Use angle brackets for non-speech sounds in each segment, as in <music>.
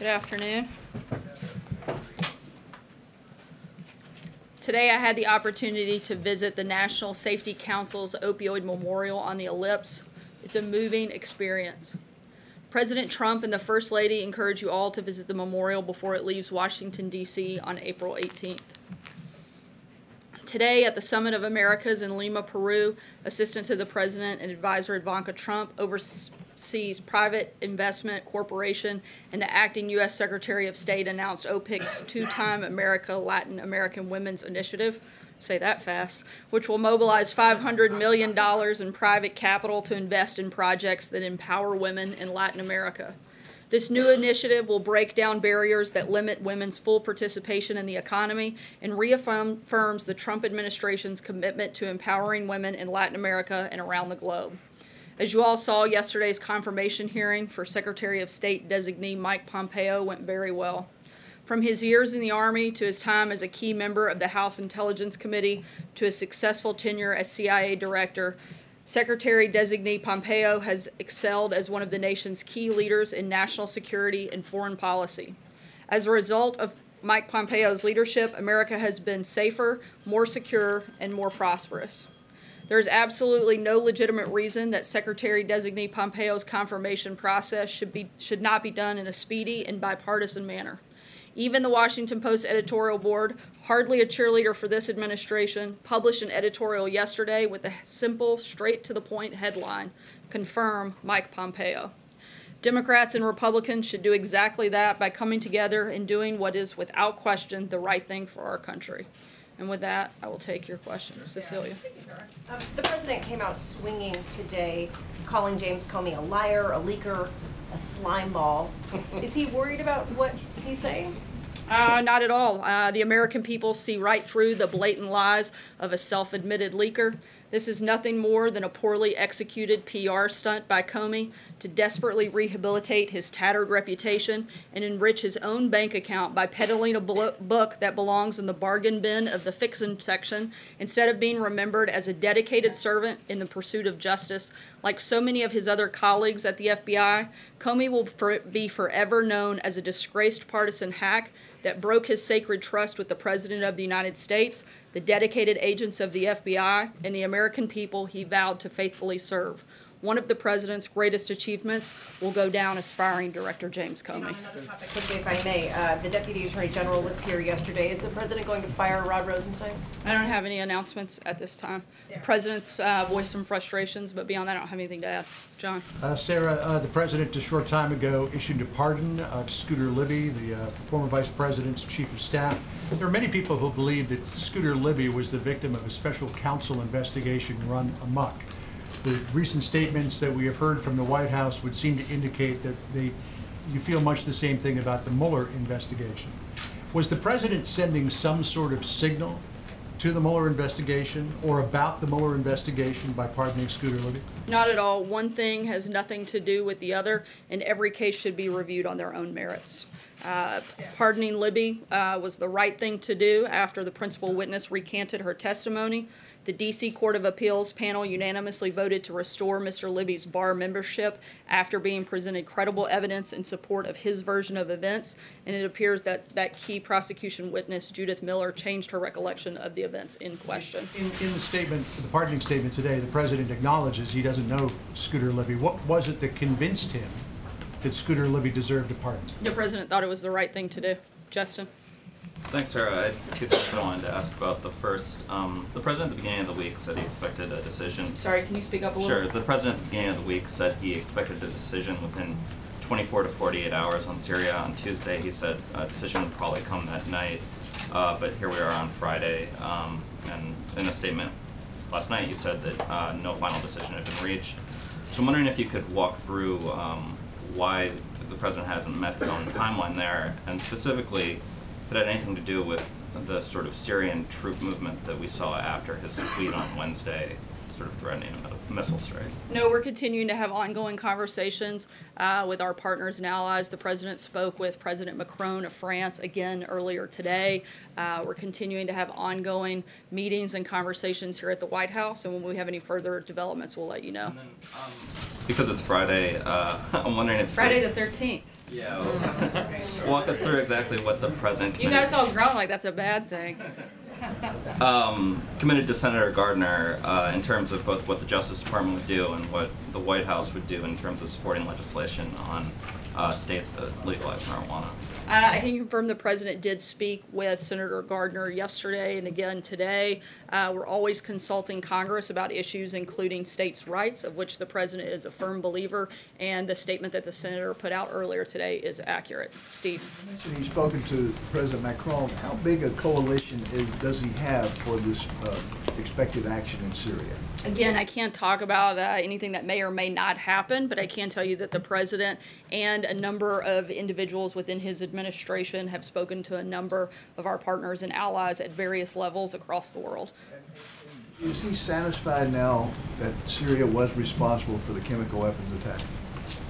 Good afternoon. Today I had the opportunity to visit the National Safety Council's opioid memorial on the Ellipse. It's a moving experience. President Trump and the First Lady encourage you all to visit the memorial before it leaves Washington, D.C. on April 18th. Today, at the Summit of Americas in Lima, Peru, Assistant to the President and Advisor Ivanka Trump Overseas Private Investment Corporation, and the acting U.S. Secretary of State announced OPIC's two-time America Latin American Women's Initiative, say that fast, which will mobilize $500 million in private capital to invest in projects that empower women in Latin America. This new initiative will break down barriers that limit women's full participation in the economy and reaffirms the Trump administration's commitment to empowering women in Latin America and around the globe. As you all saw, yesterday's confirmation hearing for Secretary of State designee Mike Pompeo went very well. From his years in the Army to his time as a key member of the House Intelligence Committee to his successful tenure as CIA Director, Secretary designee Pompeo has excelled as one of the nation's key leaders in national security and foreign policy. As a result of Mike Pompeo's leadership, America has been safer, more secure, and more prosperous. There is absolutely no legitimate reason that Secretary designee Pompeo's confirmation process should, be, should not be done in a speedy and bipartisan manner. Even the Washington Post editorial board, hardly a cheerleader for this administration, published an editorial yesterday with a simple, straight to the point headline Confirm Mike Pompeo. Democrats and Republicans should do exactly that by coming together and doing what is, without question, the right thing for our country. And with that, I will take your questions. Cecilia. Um, the president came out swinging today, calling James Comey a liar, a leaker, a slime ball. <laughs> Is he worried about what he's saying? Uh, not at all. Uh, the American people see right through the blatant lies of a self admitted leaker. This is nothing more than a poorly executed PR stunt by Comey to desperately rehabilitate his tattered reputation and enrich his own bank account by peddling a book that belongs in the bargain bin of the fiction section instead of being remembered as a dedicated servant in the pursuit of justice. Like so many of his other colleagues at the FBI, Comey will be forever known as a disgraced partisan hack that broke his sacred trust with the President of the United States, the dedicated agents of the FBI, and the American people he vowed to faithfully serve. One of the president's greatest achievements will go down as firing Director James Comey. On another topic, quickly, if I may, uh, the Deputy Attorney General was here yesterday. Is the president going to fire Rod Rosenstein? I don't have any announcements at this time. The president's uh, voiced some frustrations, but beyond that, I don't have anything to add. John? Uh, Sarah, uh, the president a short time ago issued a pardon of Scooter Libby, the uh, former vice president's chief of staff. There are many people who believe that Scooter Libby was the victim of a special counsel investigation run amok. The recent statements that we have heard from the White House would seem to indicate that they, you feel much the same thing about the Mueller investigation. Was the president sending some sort of signal to the Mueller investigation or about the Mueller investigation by pardoning Scooter Libby? Not at all. One thing has nothing to do with the other, and every case should be reviewed on their own merits. Uh, pardoning Libby uh, was the right thing to do after the principal witness recanted her testimony. The D.C. Court of Appeals panel unanimously voted to restore Mr. Libby's bar membership after being presented credible evidence in support of his version of events, and it appears that that key prosecution witness, Judith Miller, changed her recollection of the events in question. In, in the statement, the pardoning statement today, the president acknowledges he doesn't know Scooter Libby. What was it that convinced him that Scooter Libby deserved a pardon? The president thought it was the right thing to do. Justin? Thanks, Sarah. I had two things I wanted to ask about. The first, um, the president at the beginning of the week said he expected a decision. Sorry, can you speak up a little? Sure. The president at the beginning of the week said he expected a decision within 24 to 48 hours on Syria. On Tuesday, he said a decision would probably come that night. Uh, but here we are on Friday, um, and in a statement last night, you said that uh, no final decision had been reached. So I'm wondering if you could walk through um, why the president hasn't met his own timeline there, and specifically it had anything to do with the sort of Syrian troop movement that we saw after his tweet on Wednesday, sort of threatening a missile strike. No, we're continuing to have ongoing conversations uh, with our partners and allies. The president spoke with President Macron of France again earlier today. Uh, we're continuing to have ongoing meetings and conversations here at the White House, and when we have any further developments, we'll let you know. Then, um, because it's Friday, uh, <laughs> I'm wondering if Friday the 13th. Yeah. Walk us through exactly what the president You guys all groan like that's a bad thing. <laughs> um, committed to Senator Gardner uh, in terms of both what the Justice Department would do and what the White House would do in terms of supporting legislation on uh, states to legalize marijuana. Uh, I can confirm the president did speak with Senator Gardner yesterday and again today. Uh, we're always consulting Congress about issues including states' rights, of which the president is a firm believer, and the statement that the senator put out earlier today is accurate. Steve. mentioned he's spoken to President Macron. How big a coalition is, does he have for this uh, expected action in Syria? Again, I can't talk about uh, anything that may or may not happen, but I can tell you that the president and a number of individuals within his administration have spoken to a number of our partners and allies at various levels across the world. Is he satisfied now that Syria was responsible for the chemical weapons attack?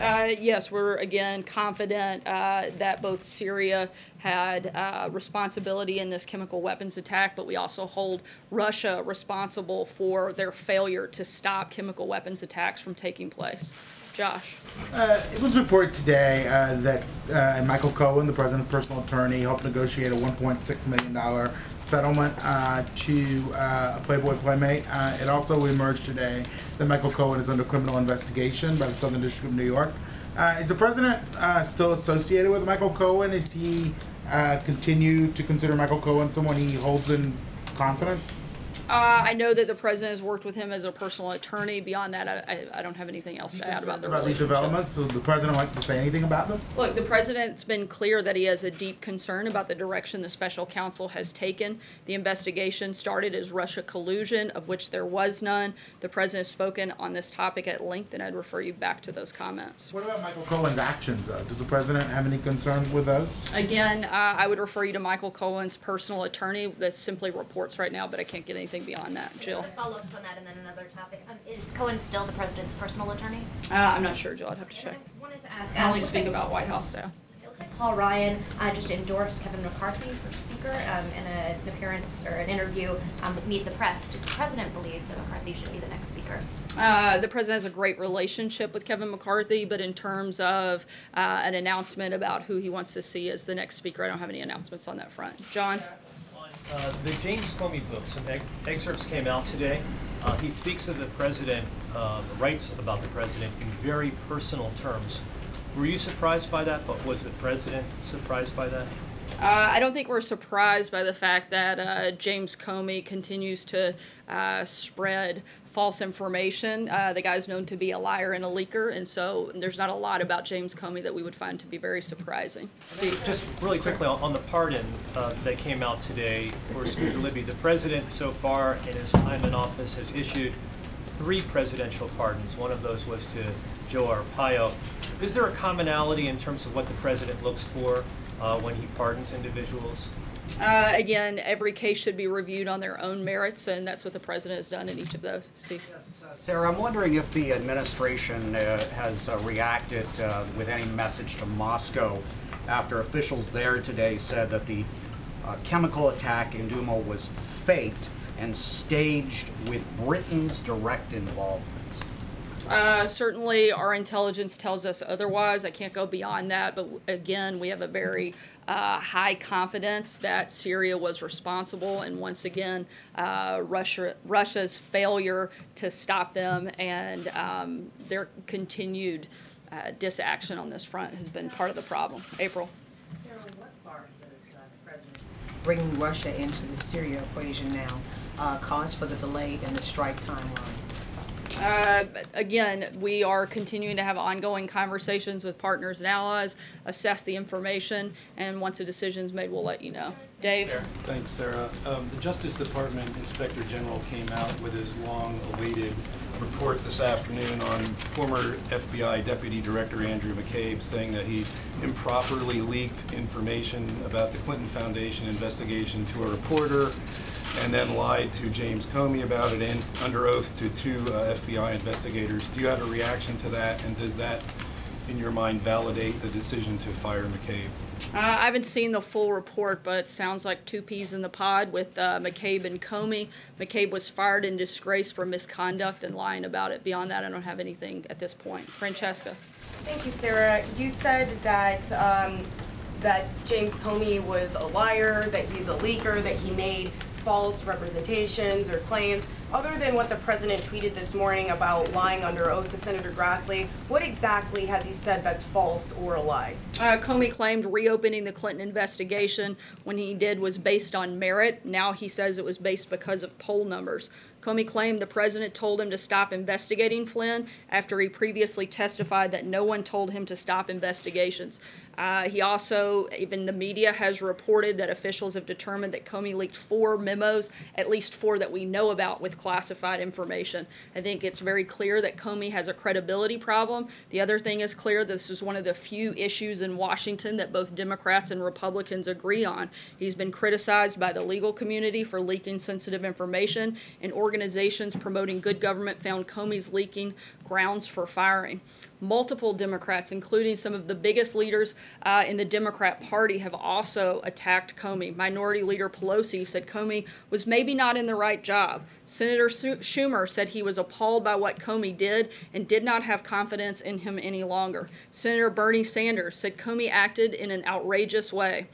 Uh, yes, we're again confident uh, that both Syria had uh, responsibility in this chemical weapons attack, but we also hold Russia responsible for their failure to stop chemical weapons attacks from taking place. Josh. Uh, it was reported today uh, that uh, Michael Cohen, the president's personal attorney, helped negotiate a $1.6 million settlement uh, to uh, a Playboy Playmate. Uh, it also emerged today that Michael Cohen is under criminal investigation by the Southern District of New York. Is the president still associated with Michael Cohen? Is he continue to consider Michael Cohen someone he holds in confidence? Uh, I know that the president has worked with him as a personal attorney. Beyond that, I, I, I don't have anything else to add about the about these relationship. developments? Does the president like to say anything about them? Look, the president's been clear that he has a deep concern about the direction the special counsel has taken. The investigation started as Russia collusion, of which there was none. The president has spoken on this topic at length, and I'd refer you back to those comments. What about Michael Cohen's actions, though? Does the president have any concerns with those? Again, uh, I would refer you to Michael Cohen's personal attorney that simply reports right now, but I can't get anything beyond that. Jill? A follow-up on that and then another topic. Um, is Cohen still the president's personal attorney? Uh, I'm not sure, Jill. I'd have to check. I wanted to ask. I only speak like- about White House staff. It looks like Paul Ryan uh, just endorsed Kevin McCarthy for speaker um, in a, an appearance or an interview um, with Meet the Press. Does the president believe that McCarthy should be the next speaker? Uh, the president has a great relationship with Kevin McCarthy, but in terms of uh, an announcement about who he wants to see as the next speaker, I don't have any announcements on that front. John? Uh, The James Comey book, some ex- excerpts came out today. Uh, He speaks of the president, uh, writes about the president in very personal terms. Were you surprised by that, but was the president surprised by that? Uh, I don't think we're surprised by the fact that uh, James Comey continues to uh, spread false information. Uh, the guy's known to be a liar and a leaker, and so there's not a lot about James Comey that we would find to be very surprising. Steve? Just really quickly, on the pardon uh, that came out today for Scooter Libby, the president so far in his time in office has issued three presidential pardons. One of those was to Joe Arpaio. Is there a commonality in terms of what the president looks for uh, when he pardons individuals? Uh, again, every case should be reviewed on their own merits, and that's what the president has done in each of those. Steve? Sarah, I'm wondering if the administration uh, has uh, reacted uh, with any message to Moscow after officials there today said that the uh, chemical attack in Duma was faked and staged with Britain's direct involvement. Uh, certainly, our intelligence tells us otherwise. I can't go beyond that, but again, we have a very uh, high confidence that Syria was responsible, and once again, uh, Russia Russia's failure to stop them and um, their continued uh, disaction on this front has been part of the problem. April. Uh, bringing Russia into the Syria equation now uh, cause for the delay in the strike timeline? Uh, again, we are continuing to have ongoing conversations with partners and allies, assess the information, and once a decision is made, we'll let you know. Dave? Thanks, Sarah. Um, The Justice Department Inspector General came out with his long-awaited report this afternoon on former FBI Deputy Director Andrew McCabe, saying that he improperly leaked information about the Clinton Foundation investigation to a reporter and then lied to James Comey about it and under oath to two uh, FBI investigators. Do you have a reaction to that, and does that, in your mind, validate the decision to fire McCabe? Uh, I haven't seen the full report, but it sounds like two peas in the pod with uh, McCabe and Comey. McCabe was fired in disgrace for misconduct and lying about it. Beyond that, I don't have anything at this point. Francesca? Thank you, Sarah. You said that, um, that James Comey was a liar, that he's a leaker, that he made false representations or claims. Other than what the president tweeted this morning about lying under oath to Senator Grassley, what exactly has he said that's false or a lie? Uh, Comey claimed reopening the Clinton investigation when he did was based on merit. Now he says it was based because of poll numbers. Comey claimed the president told him to stop investigating Flynn after he previously testified that no one told him to stop investigations. Uh, he also, even the media has reported that officials have determined that Comey leaked four memos, at least four that we know about, with classified information. I think it's very clear that Comey has a credibility problem. The other thing is clear this is one of the few issues in Washington that both Democrats and Republicans agree on. He's been criticized by the legal community for leaking sensitive information, and organizations promoting good government found Comey's leaking grounds for firing. Multiple Democrats, including some of the biggest leaders uh, in the Democrat Party, have also attacked Comey. Minority Leader Pelosi said Comey was maybe not in the right job. Senator Schumer said he was appalled by what Comey did and did not have confidence in him any longer. Senator Bernie Sanders said Comey acted in an outrageous way.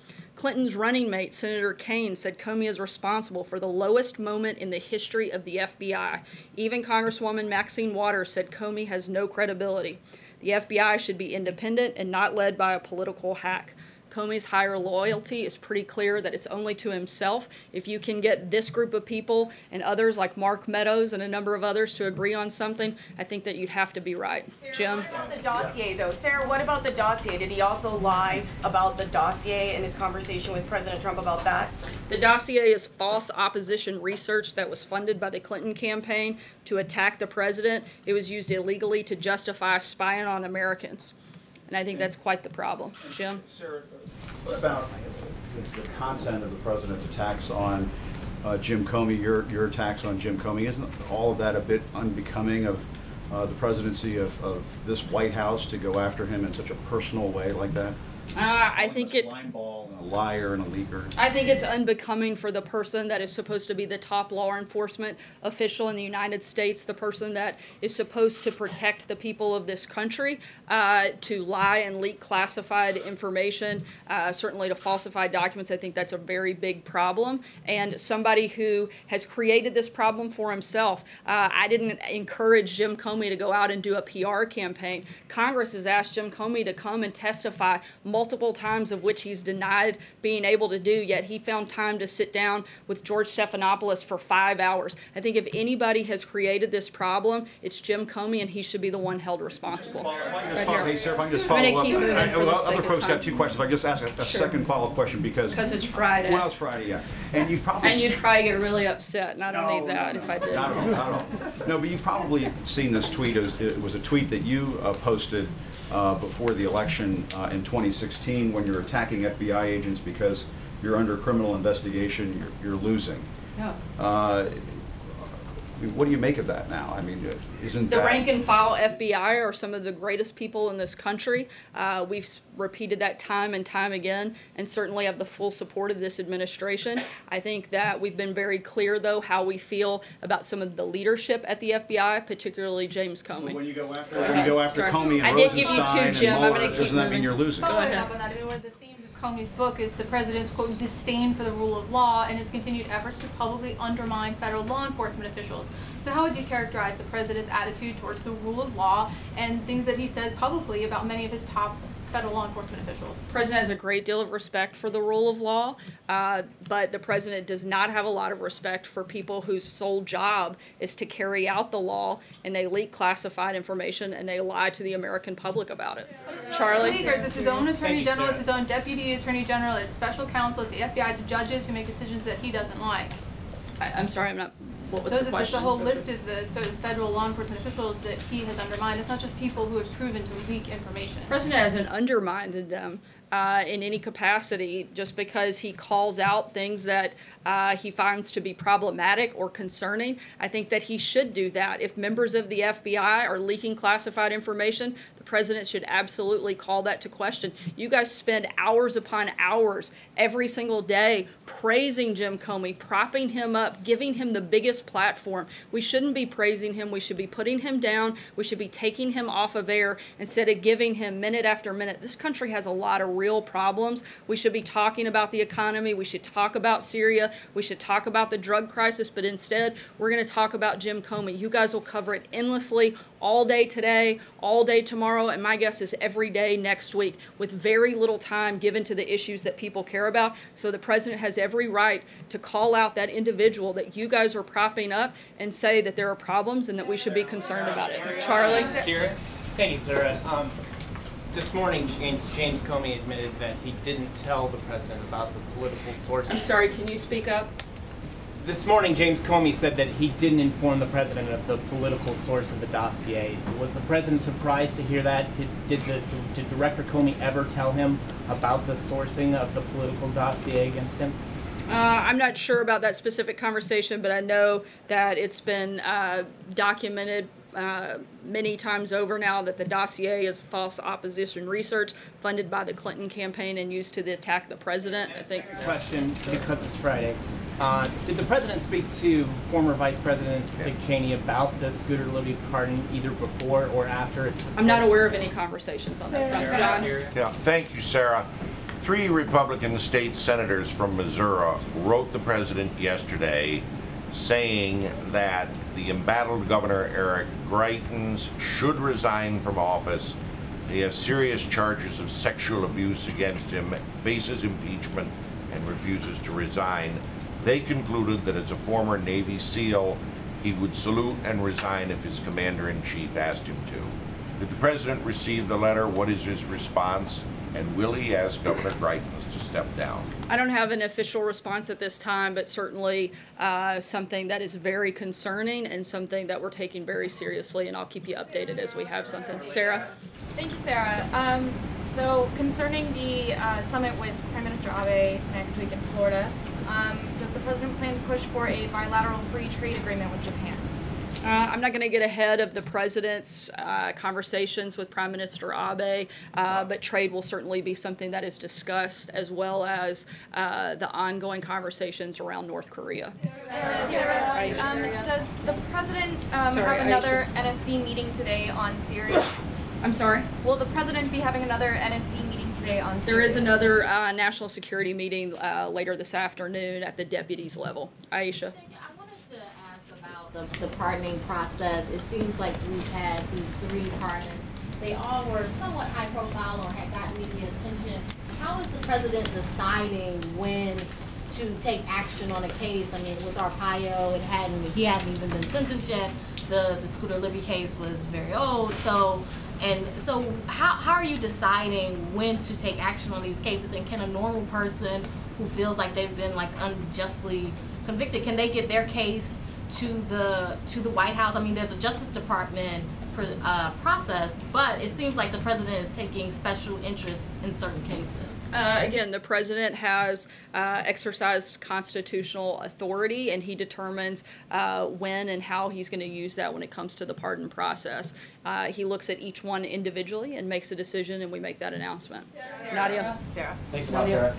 Clinton's running mate, Senator Kaine, said Comey is responsible for the lowest moment in the history of the FBI. Even Congresswoman Maxine Waters said Comey has no credibility. The FBI should be independent and not led by a political hack. Comey's higher loyalty is pretty clear that it's only to himself. If you can get this group of people and others like Mark Meadows and a number of others to agree on something, I think that you'd have to be right. Jim? What about the dossier, though? Sarah, what about the dossier? Did he also lie about the dossier and his conversation with President Trump about that? The dossier is false opposition research that was funded by the Clinton campaign to attack the president. It was used illegally to justify spying on Americans. And I think that's quite the problem. Jim? Sarah, What about the the content of the president's attacks on uh, Jim Comey, your, your attacks on Jim Comey? Isn't all of that a bit unbecoming of uh, the presidency of, of this White House to go after him in such a personal way like that? Uh, I think it. Ball and a liar and a leaker. I think it's unbecoming for the person that is supposed to be the top law enforcement official in the United States, the person that is supposed to protect the people of this country, uh, to lie and leak classified information, uh, certainly to falsify documents. I think that's a very big problem. And somebody who has created this problem for himself. Uh, I didn't encourage Jim Comey to go out and do a PR campaign. Congress has asked Jim Comey to come and testify multiple times, of which he's denied being able to do, yet he found time to sit down with George Stephanopoulos for five hours. I think if anybody has created this problem, it's Jim Comey, and he should be the one held responsible. Right here. Hey, sir, if I can just I'm follow up. keep moving for the well, Other folks got two questions. If I could just ask a- a Sure. second follow-up question because. Because it's Friday. Well, it's Friday, yeah. And you've probably. And you'd probably get really upset, and I don't need that if I did. Not at all, not at all. No, but you've probably seen this tweet. It was, it was a tweet that you uh, posted uh, before the election uh, in 2016 when you're attacking FBI agents because you're under criminal investigation, you're, you're losing. Yeah. I mean, What do you make of that now? I mean, uh, isn't The that? rank and file FBI are some of the greatest people in this country. Uh, we've repeated that time and time again, and certainly have the full support of this administration. I think that we've been very clear, though, how we feel about some of the leadership at the FBI, particularly James Comey. When you go after, Go when you go after Sorry. Comey I and did give you two, Rosenstein and Jim. I'm gonna keep doesn't that mean you're losing? Go Following ahead. up on that, I mean, one of the themes of Comey's book is the president's quote disdain for the rule of law and his continued efforts to publicly undermine federal law enforcement officials. So how would you characterize the president's attitude towards the rule of law and things that he says publicly about many of his top federal law enforcement officials? The president has a great deal of respect for the rule of law, uh, but the president does not have a lot of respect for people whose sole job is to carry out the law and they leak classified information and they lie to the American public about it. Charlie? It's his own attorney you, general, it's his own deputy attorney general, it's special counsel, it's the FBI, it's judges who make decisions that he doesn't like. I, I'm sorry, I'm not. What was Those the are, there's question? a whole list of the sort of federal law enforcement officials that he has undermined. It's not just people who have proven to leak information. The president hasn't undermined them. Uh, in any capacity just because he calls out things that uh, he finds to be problematic or concerning. I think that he should do that. If members of the FBI are leaking classified information, the president should absolutely call that to question. You guys spend hours upon hours every single day praising Jim Comey, propping him up, giving him the biggest platform. We shouldn't be praising him. We should be putting him down. We should be taking him off of air instead of giving him minute after minute. This country has a lot of real problems. We should be talking about the economy. We should talk about Syria. We should talk about the drug crisis. But instead, we're going to talk about Jim Comey. You guys will cover it endlessly all day today, all day tomorrow, and my guess is every day next week with very little time given to the issues that people care about. So the president has every right to call out that individual that you guys are propping up and say that there are problems and that we should be concerned about it. Charlie? Sarah? Thank you, Sarah. Um, this morning, James, James Comey admitted that he didn't tell the president about the political sources. I'm sorry, can you speak up? This morning, James Comey said that he didn't inform the president of the political source of the dossier. Was the president surprised to hear that? Did, did, the, did Director Comey ever tell him about the sourcing of the political dossier against him? Uh, I'm not sure about that specific conversation, but I know that it's been uh, documented uh, many times over now that the dossier is false opposition research funded by the Clinton campaign and used to attack the president. I think. Question, because it's Friday. Uh, did the president speak to former Vice President Dick Cheney about the Scooter Libby pardon either before or after? I'm not aware of any conversations on that front. John? Yeah, thank you, Sarah. Three Republican state senators from Missouri wrote the president yesterday saying that the embattled Governor Eric Greitens should resign from office. He has serious charges of sexual abuse against him, faces impeachment, and refuses to resign. They concluded that as a former Navy SEAL, he would salute and resign if his commander-in-chief asked him to. Did the president receive the letter? What is his response? And will he ask Governor Greitens to step down? I don't have an official response at this time, but certainly uh, something that is very concerning and something that we're taking very seriously, and I'll keep you updated as we have something. Sarah? Thank you, Sarah. Um, so concerning the uh, summit with Prime Minister Abe next week in Florida, um, does the president plan to push for a bilateral free trade agreement with Japan? Uh, I'm not going to get ahead of the president's uh, conversations with Prime Minister Abe, uh, but trade will certainly be something that is discussed, as well as uh, the ongoing conversations around North Korea. Sarah, um, does the president um, Sorry, have another NSC meeting today on Syria? I'm sorry? Will the president be having another NSC meeting today on Syria? There is another uh, national security meeting uh, later this afternoon at the deputies level. Aisha? I wanted to ask about the, the pardoning process. It seems like we've had these three pardons. They all were somewhat high profile or had gotten media attention. How is the president deciding when to take action on a case? I mean, with Arpaio, it hadn't he hadn't even been sentenced yet. The the Scooter Libby case was very old. So and so how how are you deciding when to take action on these cases? And can a normal person who feels like they've been like unjustly convicted, can they get their case to the to the White House? I mean, there's a Justice Department pr- uh, process, but it seems like the president is taking special interest in certain cases. Uh, again, the president has uh, exercised constitutional authority, and he determines uh, when and how he's going to use that when it comes to the pardon process. Uh, he looks at each one individually and makes a decision, and we make that announcement. Nadia? Sarah. Thanks a lot, Sarah.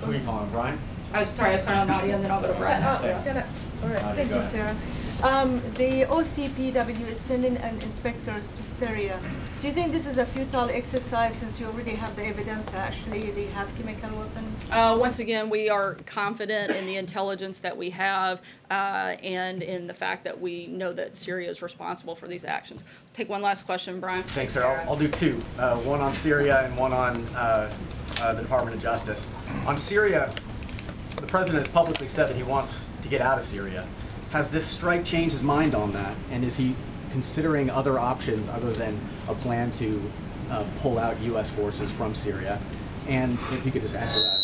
Who are you calling, Brian? I was sorry, I was calling on Nadia, and then I'll go to Brian. Oh, Thanks. gonna- all right, thank you, ahead. Sarah. Um, the OPCW is sending an inspectors to Syria. Do you think this is a futile exercise since you already have the evidence that actually they have chemical weapons? Uh, once again, we are confident in the intelligence that we have uh, and in the fact that we know that Syria is responsible for these actions. Take one last question, Brian. Thanks, Sarah. I'll, I'll do two. Uh, one on Syria and one on uh, uh, the Department of Justice. On Syria, the president has publicly said that he wants to get out of Syria. Has this strike changed his mind on that? And is he considering other options other than a plan to uh, pull out U.S. forces from Syria? And if you could just answer that.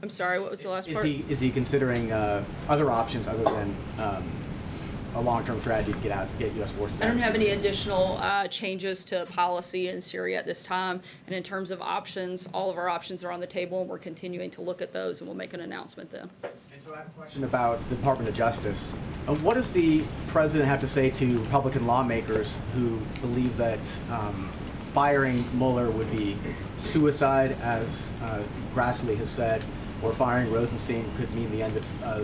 I'm sorry, what was the last Is part? he, is he considering uh, other options other than um, a long-term strategy to get out, get U.S. forces out I don't have any additional uh, changes to policy in Syria at this time. And in terms of options, all of our options are on the table, and we're continuing to look at those, and we'll make an announcement then. And so I have a question about the Department of Justice. Uh, What does the president have to say to Republican lawmakers who believe that um, firing Mueller would be suicide, as uh, Grassley has said, or firing Rosenstein could mean the end of uh,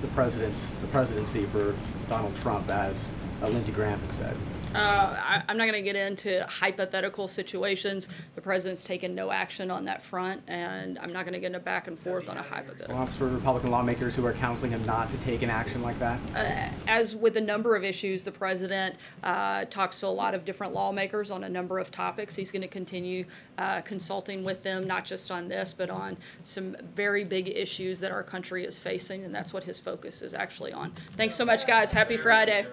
the president's the presidency for Donald Trump, as uh, Lindsey Graham has said? Uh, I, I'm not going to get into hypothetical situations. The president's taken no action on that front, and I'm not going to get into back and forth on a hypothetical. Response for Republican lawmakers who are counseling him not to take an action like that? Uh, as with a number of issues, the president uh, talks to a lot of different lawmakers on a number of topics. He's going to continue uh, consulting with them, not just on this, but on some very big issues that our country is facing, and that's what his focus is actually on. Thanks so much, guys. Happy Friday.